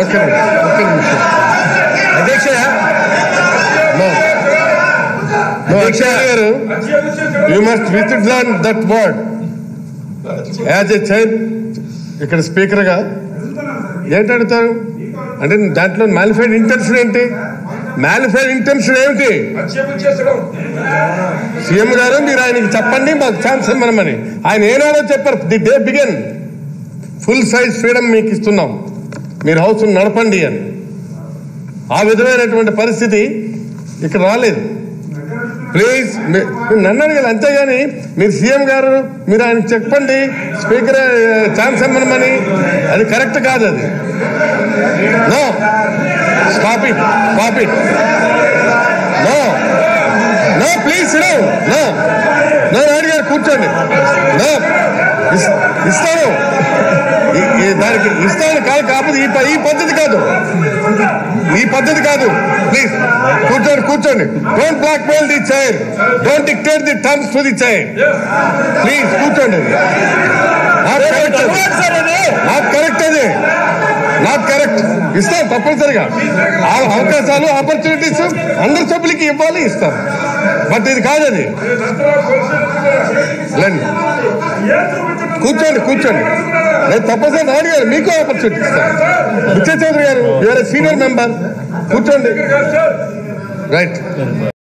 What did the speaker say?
ఒక్క నిమిషం, ఒక్క నిమిషం. అధ్యక్ష. అక్షయ్ గారు you must withdraw that word as a chair ఇక్కడ స్పీకర్గా ఏంటి అడుగుతారు? అంటే దాంట్లో మ్యాలిఫైడ్ ఇంటెన్షన్ ఏంటి? మ్యాలిఫైడ్ ఇంటెన్షన్ ఏమిటి? సీఎం గారు మీరు ఆయనకి చెప్పండి మాకు ఛాన్స్ ఇవ్వమని. ఆయన ఏనాడో చెప్పారు. The day began full size freedom మీకు ఇస్తున్నాం. మీరు హౌస్ నడపండి అని. ఆ విధమైనటువంటి పరిస్థితి ఇక్కడ రాలేదు. ప్లీజ్ మీ- మీరు నన్ను కదా అంతేగాని మీరు సీఎం గారు మీరు ఆయన చెప్పండి స్పీకర్ ఛాన్స్ ఇవ్వమని అది కరెక్ట్ కాదు అది. No stop it stop it no no please no no no Naidu గారు కూర్చోండి నో ఇస్- ఇస్తాను ఈ- ఈ దానికి ఇస్తాను కాదు కాకపోతే ఈ ప- ఈ పద్ధతి కాదు. ఈ పద్ధతి కాదు. ప్లీజ్ కూర్చోండి కూర్చోండి. Don't blackmail the chair don't dictate the terms to the chair please కూర్చోండి. నాట్ కరెక్ట్ నాట్ కరెక్ట్ అది. నాట్ కరెక్ట్ ఇస్తాం తప్పనిసరిగా. ఆ అవకాశాలు ఆపర్చునిటీస్ అందరి సభ్యులకి ఇవ్వాలి ఇస్తాం. బట్ ఇది కాదు అది. రండి కూర్చోండి కూర్చోండి. నేను తప్పసే నాయుడు గారు మీకు ఆపర్చునిటీ ఇస్తాను. విజయ్ చౌదరి గారు యూఆర్ సీనియర్ మెంబర్ కూర్చోండి. రైట్